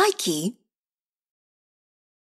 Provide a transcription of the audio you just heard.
Likey